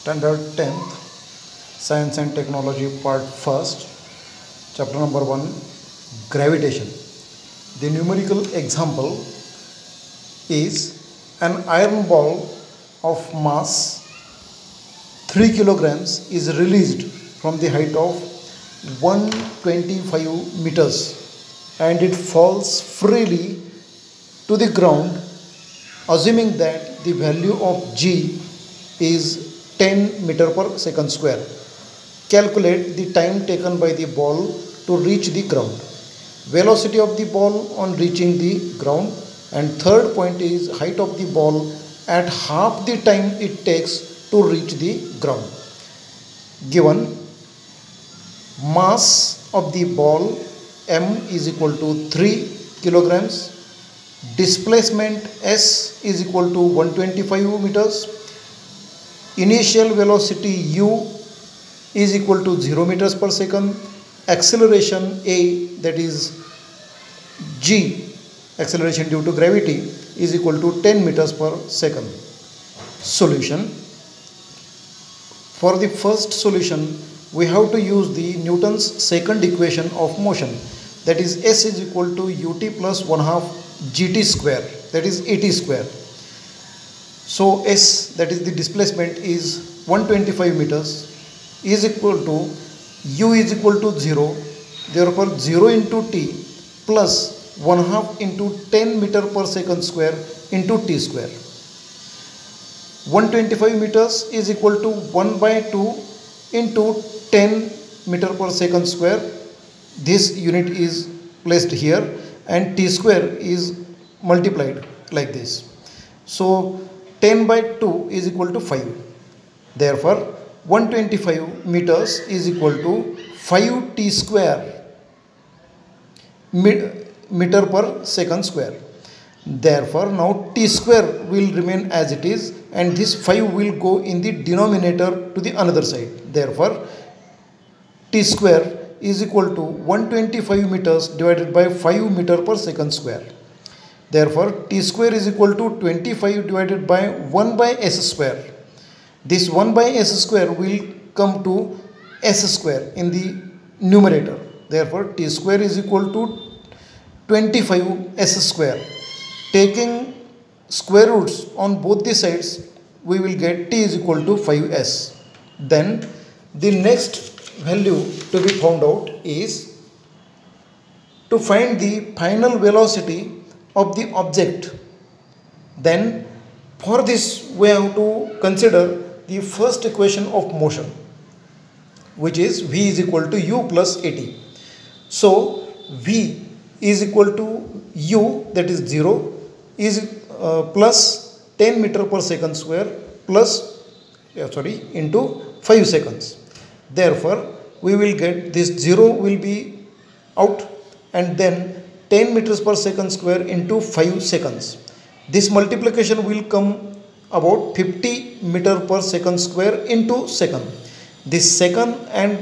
Standard 10th Science and Technology Part 1st Chapter number 1 Gravitation. The numerical example is an iron ball of mass 3 kilograms is released from the height of 125 meters and it falls freely to the ground assuming that the value of g is 10 meter per second square. Calculate the time taken by the ball to reach the ground. Velocity of the ball on reaching the ground. And third point is height of the ball at half the time it takes to reach the ground. Given mass of the ball m is equal to 3 kilograms. Displacement s is equal to 125 meters initial velocity u is equal to 0 meters per second acceleration a that is g acceleration due to gravity is equal to 10 meters per second. Solution. For the first solution we have to use the newton's second equation of motion. That is s is equal to ut plus 1 half gt square. That is at square so s that is the displacement is 125 meters is equal to u is equal to 0 therefore 0 into t plus 1 half into 10 meter per second square into t square. 125 meters is equal to 1 by 2 into 10 meter per second square. This unit is placed here and t square is multiplied like this. So 10 by 2 is equal to 5 therefore 125 meters is equal to 5 t square meter per second square. Therefore now t square will remain as it is and this 5 will go in the denominator to the another side. Therefore t square is equal to 125 meters divided by 5 meter per second square therefore t square is equal to 25 divided by 1 by s square. This 1 by s square will come to s square in the numerator. Therefore t square is equal to 25 s square. Taking square roots on both the sides we will get t is equal to 5s then the next value to be found out is to find the final velocity of the object. Then for this we have to consider the first equation of motion which is v is equal to u plus at so v is equal to u that is 0 is uh, plus 10 meter per second square plus sorry into 5 seconds. Therefore we will get this 0 will be out and then 10 meters per second square into 5 seconds. This multiplication will come about 50 meter per second square into second. This second and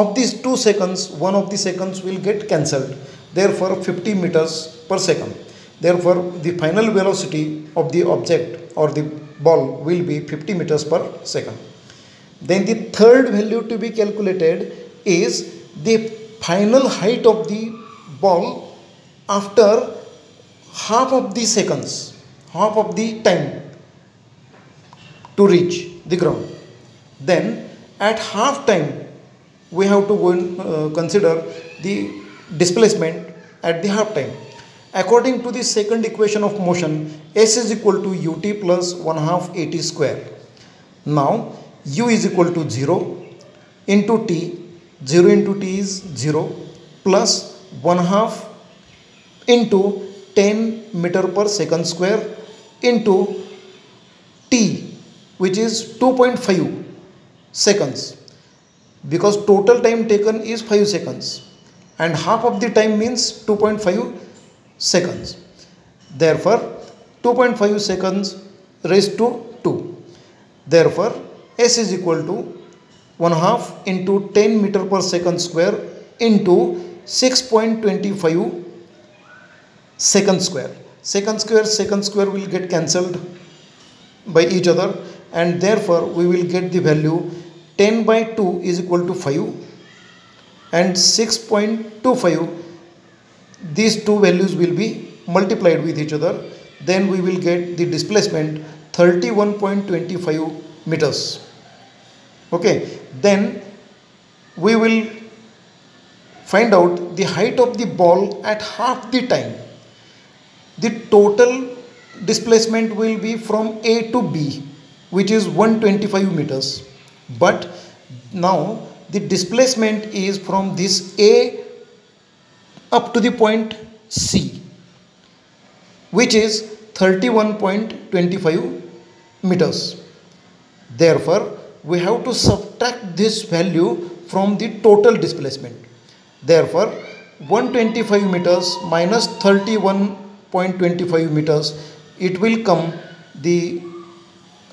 of these two seconds one of the seconds will get cancelled. Therefore 50 meters per second. Therefore the final velocity of the object or the ball will be 50 meters per second. Then the third value to be calculated is the final height of the ball after half of the seconds half of the time to reach the ground. Then at half time we have to go uh, consider the displacement at the half time. According to the second equation of motion s is equal to ut plus 1 half at square. Now u is equal to 0 into t. 0 into t is 0 plus 1 half into 10 meter per second square into t which is 2.5 seconds. Because total time taken is 5 seconds. And half of the time means 2.5 seconds. Therefore 2.5 seconds raised to 2 therefore s is equal to 1 half into 10 meter per second square into 6.25 second square. Second square second square will get cancelled by each other and therefore we will get the value 10 by 2 is equal to 5 and 6.25 these two values will be multiplied with each other. Then we will get the displacement 31.25 meters. Okay. Then we will find out the height of the ball at half the time. The total displacement will be from A to B which is 125 meters. But now the displacement is from this A up to the point C which is 31.25 meters. Therefore we have to subtract this value from the total displacement therefore 125 meters minus 31.25 meters it will come the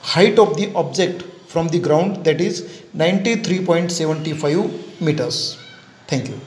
height of the object from the ground that is 93.75 meters. Thank you